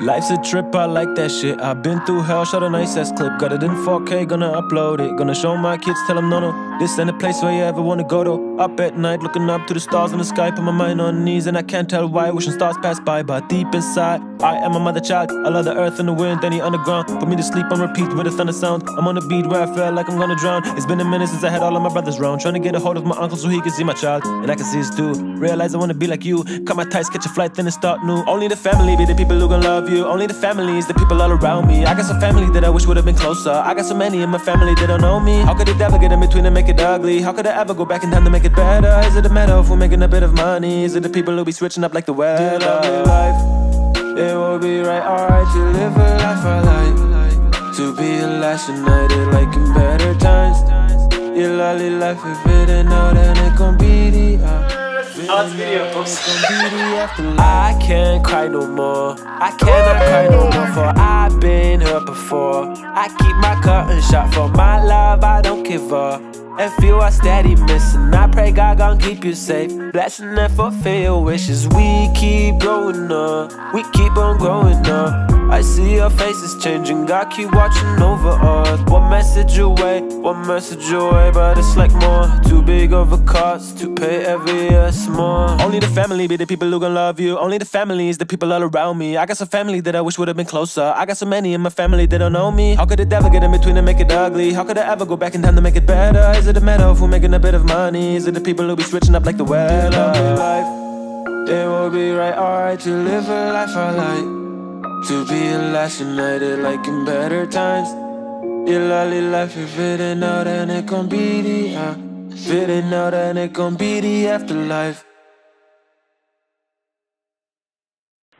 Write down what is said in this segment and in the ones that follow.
Life's a trip, I like that shit. I've been through hell, shot a nice ass clip. Got it in 4K, gonna upload it. Gonna show my kids, tell them no, no. This ain't a place where you ever wanna go though. Up at night, looking up to the stars in the sky. Put my mind on knees, and I can't tell why. Wishing stars pass by, but deep inside, I am a mother child. I love the earth and the wind, any underground. Put me to sleep on repeat with a thunder sound. I'm on a beat where I feel like I'm gonna drown. It's been a minute since I had all of my brothers round. Trying to get a hold of my uncle so he can see my child. And I can see his too. Realize I wanna be like you. Cut my ties, catch a flight, then it start new. Only the family be the people who gon' love you. Only the family is the people all around me. I got some family that I wish would have been closer. I got so many in my family that don't know me. How could the devil get in between and make it ugly? How could I ever go back in time to make it better? Is it a matter of who making a bit of money? Is it the people who be switching up like the weather? life, it will be right, alright to live a life I like. To be a last united like in better times. Your lolly life, if it ain't know, then Video. I can't cry no more. I cannot cry no more, for I've been hurt before. I keep my curtain shut for my love, I don't give up. And feel I steady missing. I pray God gon' keep you safe. Blessing and fulfill your wishes. We keep growing up, we keep on growing up. I see your faces changing, God keep watching over us. One message away, one message away, but it's like more. Too big of a cost to pay every year more. Only the family be the people who gon' love you. Only the family is the people all around me. I got some family that I wish would have been closer. I got so many in my family that don't know me. How could the devil get in between and make it ugly? How could I ever go back in time to make it better? Is it a matter of who making a bit of money? Is it the people who be switching up like the weather? Life, it will be right, alright to live a life I like. To be a last united like in better times. Your lolly life, if it ain't out, then it gon' be the uh, If it ain't out, then it gon' be the afterlife.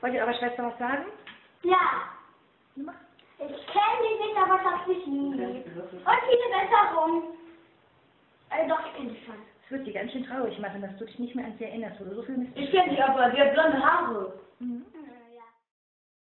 Wollt ihr eurer Schwester was sagen? Ja. Ich kenne dich nicht, aber sag mich nie. Und viele Besserung. Äh, doch, ich kenne dich schon. Es wird dir ganz schön traurig machen, dass du dich nicht mehr an sie erinnerst, wo du so viel Mist Ich kenne dich aber, die hat blonde Haare. Mhm.